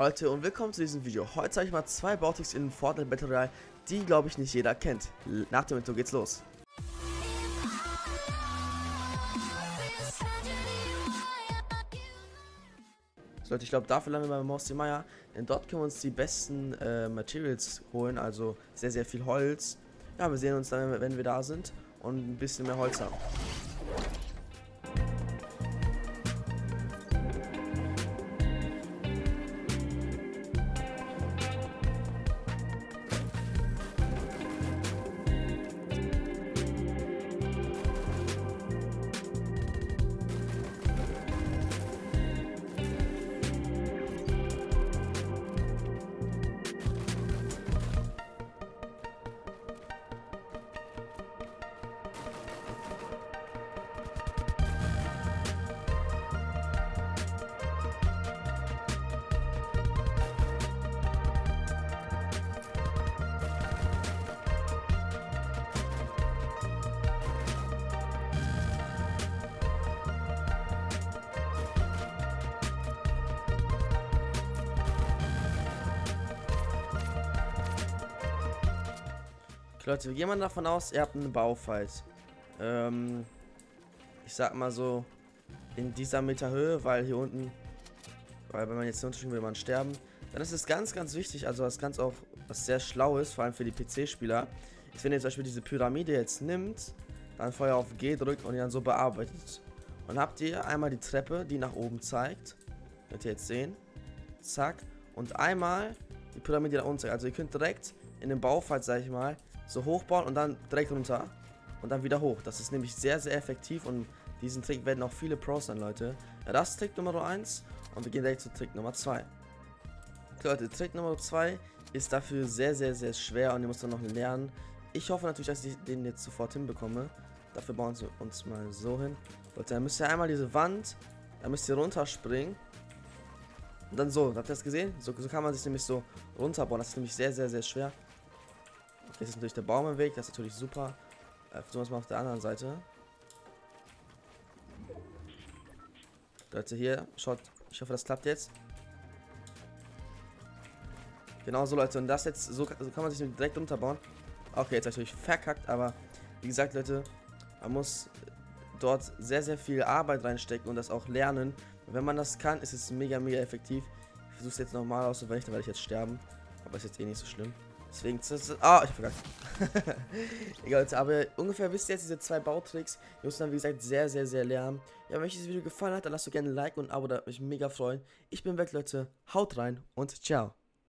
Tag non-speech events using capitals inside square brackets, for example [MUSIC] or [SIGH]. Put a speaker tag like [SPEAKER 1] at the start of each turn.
[SPEAKER 1] Leute und willkommen zu diesem Video. Heute zeige ich mal zwei Bautricks in Fortnite Battle Royale, die glaube ich nicht jeder kennt. Nach dem Intro geht's los. So Leute, ich glaube dafür landen wir bei Mosti Meier, denn dort können wir uns die besten äh, Materials holen, also sehr sehr viel Holz. Ja, wir sehen uns dann, wenn wir da sind und ein bisschen mehr Holz haben. Leute, wir gehen mal davon aus, ihr habt einen Baufight. Ähm, ich sag mal so, in dieser Meter Höhe, weil hier unten, weil wenn man jetzt hier will man sterben, dann ist es ganz, ganz wichtig, also was ganz auch, was sehr schlau ist, vor allem für die PC-Spieler, ist, wenn ihr zum Beispiel diese Pyramide jetzt nimmt, dann vorher auf G drückt und ihr dann so bearbeitet. Und habt ihr einmal die Treppe, die nach oben zeigt, könnt ihr jetzt sehen, zack, und einmal die Pyramide, nach unten also ihr könnt direkt in dem Baufight, sag ich mal, so hochbauen und dann direkt runter und dann wieder hoch. Das ist nämlich sehr, sehr effektiv und diesen Trick werden auch viele Pros sein, Leute. Ja, das ist Trick Nummer 1 und wir gehen direkt zu Trick Nummer 2. Leute, Trick Nummer 2 ist dafür sehr, sehr, sehr schwer und ihr müsst dann noch lernen. Ich hoffe natürlich, dass ich den jetzt sofort hinbekomme. Dafür bauen wir uns mal so hin. Leute, dann müsst ihr einmal diese Wand, da müsst ihr runterspringen. Und dann so, habt ihr das gesehen? So, so kann man sich nämlich so runterbauen. Das ist nämlich sehr, sehr, sehr schwer. Jetzt ist natürlich der Baum im Weg, das ist natürlich super. Äh, versuchen wir es mal auf der anderen Seite. Leute, hier, schaut, ich hoffe, das klappt jetzt. Genau so, Leute, und das jetzt, so, so kann man sich direkt unterbauen. Okay, jetzt natürlich verkackt, aber wie gesagt, Leute, man muss dort sehr, sehr viel Arbeit reinstecken und das auch lernen. Wenn man das kann, ist es mega, mega effektiv. Ich versuche es jetzt nochmal aus, weil ich, dann werde ich jetzt sterben. Aber ist jetzt eh nicht so schlimm. Deswegen, ah, ich vergessen. [LAUGHS] Egal, aber ungefähr wisst ihr jetzt diese zwei Bautricks. Die müssen dann, wie gesagt, sehr, sehr, sehr lernen. Ja, wenn euch dieses Video gefallen hat, dann lasst doch gerne ein Like und ein Abo, da würde mich mega freuen. Ich bin weg, Leute. Haut rein und ciao.